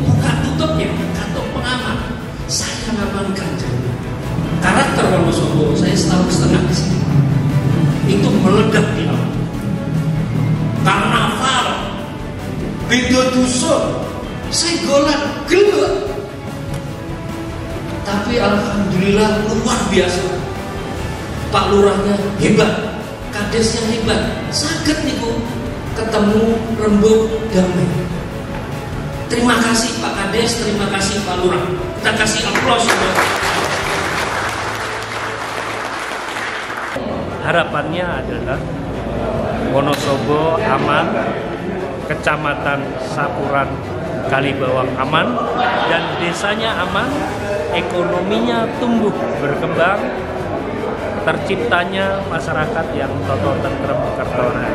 buka tutupnya kantor pengaman. Saya ngamankan jadi karakter Wonosobo saya setahun setengah di sini. Itu meledak di awal. Karnaval beda dusun. Segolan gelap tapi alhamdulillah luar biasa. Pak Lurahnya hebat kadesnya hebat. Sakit nih bu ketemu rembuk damai. Terima kasih Pak Kades. Terima kasih Pak Lurah. Kita kasih aplaus harapannya adalah Wonosobo aman, kecamatan Sapuran Kalibawang aman, dan desanya aman, ekonominya tumbuh berkembang, terciptanya masyarakat yang total tentrem kertoran.